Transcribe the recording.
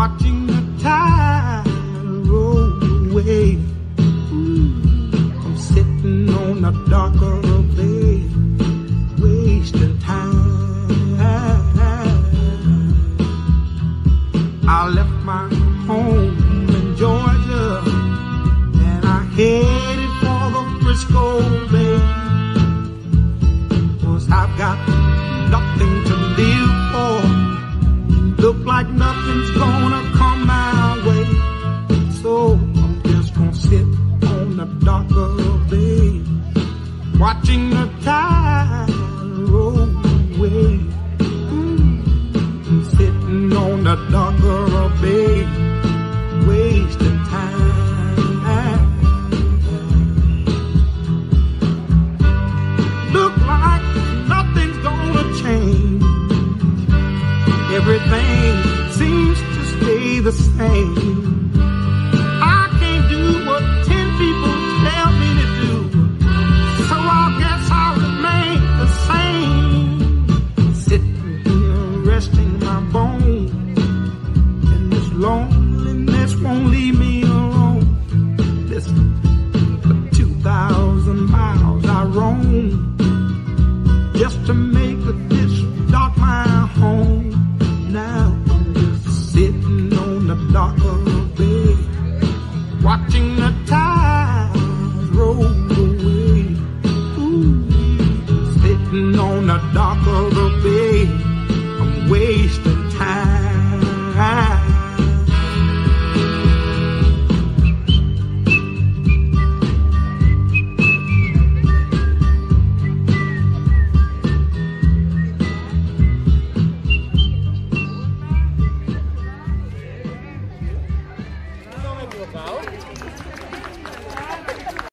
watching the tide roll away. I'm sitting on the dock bay, wasting time. I left my home in Georgia and I headed for the Frisco Bay. Cause I've got nothing to live like nothing's gonna come my way. So I'm just gonna sit on the dock of the bay, watching the tide roll away. I'm sitting on the dock Everything seems to stay the same. Watching the tides roll away. Ooh, sitting on the dock about.